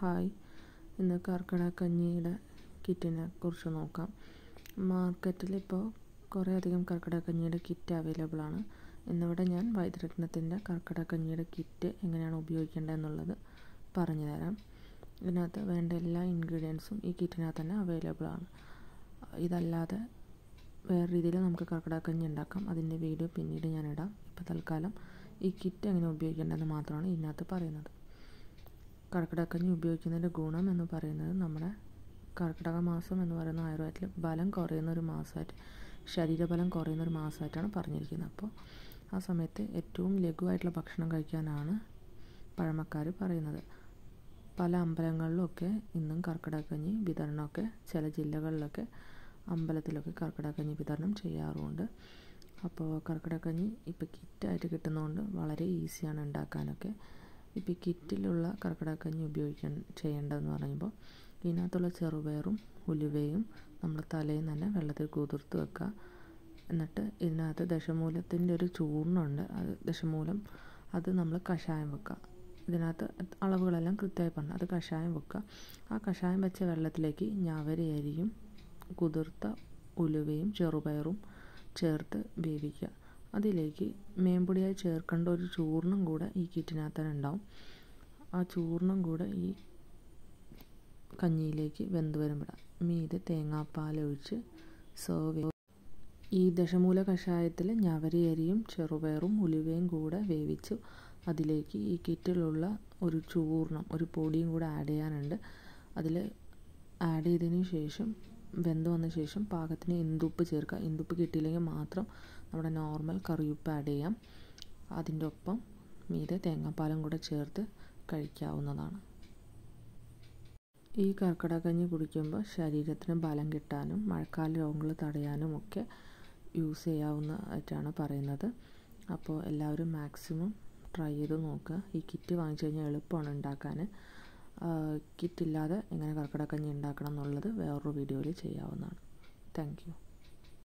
Hi. ഇന്ന് കർക്കിടകക്കഞ്ഞിയുടെ കിറ്റിനെ കുറിച്ച് നോക്കാം. മാർക്കറ്റിൽ ഇപ്പോൾ കുറേ അധികം കർക്കിടകക്കഞ്ഞിയുടെ കിറ്റ് അവൈലബിൾ ആണ്. ഇന്നിവിടെ ഞാൻ വൈദ്യരത്നത്തിന്റെ കർക്കിടകക്കഞ്ഞിയുടെ കിറ്റ് എങ്ങനെയാണ് ഉപയോഗിക്കേണ്ടത് എന്നുള്ളത് പറഞ്ഞു തരാം ഇതിനകത്ത് വേണ്ട എല്ലാ ഇൻഗ്രീഡിയൻസും ഈ കിറ്റിനകത്ത് തന്നെ അവൈലബിൾ ആണ്. ഇതല്ലാതെ വേറെ രീതിയിൽ നമുക്ക് കർക്കിടകക്കഞ്ഞി ഉണ്ടാക്കാം. അതിന്റെ വീഡിയോ പിന്നീട് ഞാൻ ഇടാം. ഇപ്പോൾ തൽക്കാലം ഈ കിറ്റ് എങ്ങനെ ഉപയോഗിക്കേണ്ടതെന്ന് മാത്രമാണ് ഇതിനകത്ത് പറയുന്നത്. കർക്കിടകക്കഞ്ഞി ഉപയോഗിക്കുന്നതിന്റെ ഗുണം എന്ന് പറയുന്നത് നമ്മുടെ കർക്കിടക മാസം എന്ന് പറയുന്ന ആയുർവേദത്തിൽ ബലം കുറയുന്ന ഒരു മാസമായിട്ട് ശരീരബലം കുറയുന്ന ഒരു മാസമായിട്ടാണ് പറഞ്ഞിരിക്കുന്നത്. അപ്പോൾ ആ സമയത്ത് ഏറ്റവും ലഘുവായിട്ടുള്ള ഭക്ഷണം കഴിക്കാനാണ് പഴമക്കാർ പറയുന്നത്. പല അമ്പലങ്ങളിലൊക്കെ ഇന്നും കർക്കിടകഞ്ഞി വിതരണമൊക്കെ ചില ജില്ലകളിലൊക്കെ അമ്പലത്തിലൊക്കെ കർക്കിടകഞ്ഞി വിതരണം ചെയ്യാറുമുണ്ട്. അപ്പോൾ കർക്കിടകഞ്ഞി ഇപ്പോൾ കിറ്റായിട്ട് കിട്ടുന്നതുകൊണ്ട് വളരെ ഈസിയാണ് ഉണ്ടാക്കാനൊക്കെ. ഇപ്പോൾ ഈ കിറ്റിലുള്ള കർക്കിടകക്കഞ്ഞി ഉപയോഗിക്കാൻ ചെയ്യേണ്ടതെന്ന് പറയുമ്പോൾ ഇതിനകത്തുള്ള ചെറുപയറും ഉലുവയും നമ്മൾ തലേന്ന് തന്നെ വെള്ളത്തിൽ കുതിർത്ത് വെക്കുക. എന്നിട്ട് ഇതിനകത്ത് ദശമൂലത്തിന്റെ ഒരു ചൂർണമുണ്ട് അത് ദശമൂലം അത് നമ്മൾ കഷായം വെക്കുക. ഇതിനകത്ത് അളവുകളെല്ലാം കൃത്യമായി പറഞ്ഞു. അത് കഷായം വെക്കുക. ആ കഷായം വെച്ച വെള്ളത്തിലേക്ക് ഞവര അരിയും കുതിർത്ത ഉലുവയും ചെറുപയറും ചേർത്ത് വേവിക്കുക. അതിലേക്ക് മേമ്പൊടിയായി ചേർക്കേണ്ട ഒരു ചൂർണം കൂടെ ഈ കിറ്റിനകത്ത് ഉണ്ടാവും. ആ ചൂർണം കൂടെ ഈ കഞ്ഞിയിലേക്ക് വെന്ത് വരുമ്പോൾ മീതെ തേങ്ങാപ്പാൽ ഒഴിച്ച് സെർവ് ഈ ദശമൂല കഷായത്തിൽ ഞവരയരിയും ചെറുപയറും ഉലുവയും കൂടെ വേവിച്ചു അതിലേക്ക് ഈ കിറ്റിലുള്ള ഒരു ചൂർണം ഒരു പൊടിയും കൂടെ ആഡ് ചെയ്യാനുണ്ട്. അതിൽ ആഡ് ചെയ്തതിന് ശേഷം വെന്ത് വന്ന ശേഷം പാകത്തിന് ഇന്തുപ്പ് ചേർക്കുക. ഇന്തുപ്പ് കിട്ടിയില്ലെങ്കിൽ മാത്രം നമ്മുടെ നോർമൽ കറിയുപ്പ് ആഡ് ചെയ്യാം. അതിന്റെ ഒപ്പം മീതെ തേങ്ങാപ്പാലും കൂടെ ചേർത്ത് കഴിക്കാവുന്നതാണ്. ഈ കർക്കിടകഞ്ഞി കുടിക്കുമ്പോൾ ശരീരത്തിന് ബലം കിട്ടാനും മഴക്കാല രോഗങ്ങൾ തടയാനും ഒക്കെ യൂസ് ചെയ്യാവുന്നതായിട്ടാണ് പറയുന്നത്. അപ്പോൾ എല്ലാവരും മാക്സിമം ട്രൈ ചെയ്ത് നോക്കുക. ഈ കിറ്റ് വാങ്ങിച്ചു കഴിഞ്ഞാൽ എളുപ്പമാണ് ഉണ്ടാക്കാൻ. കിറ്റില്ലാതെ എങ്ങനെ കർക്കിടക്കഞ്ഞി ഉണ്ടാക്കണം എന്നുള്ളത് വേറൊരു വീഡിയോയിൽ ചെയ്യാവുന്നതാണ്. താങ്ക്